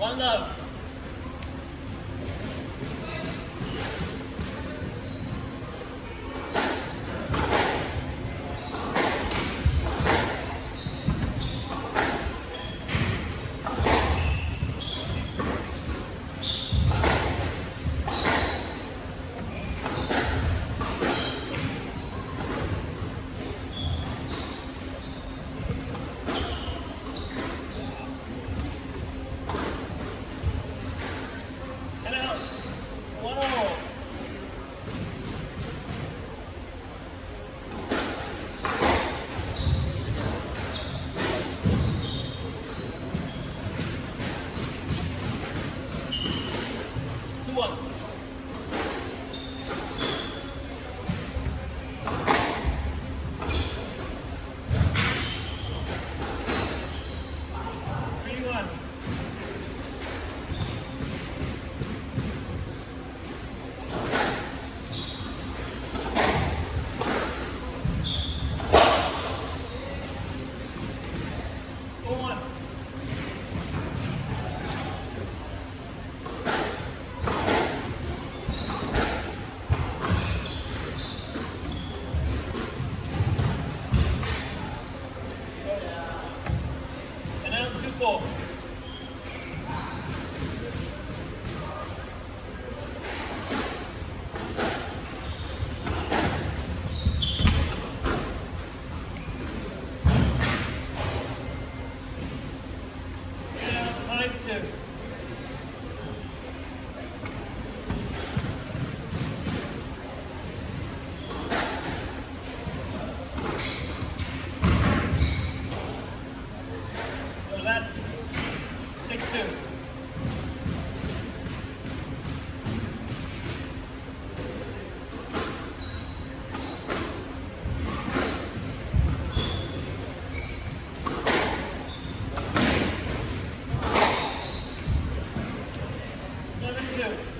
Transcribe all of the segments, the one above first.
One love. Division.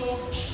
Thank you.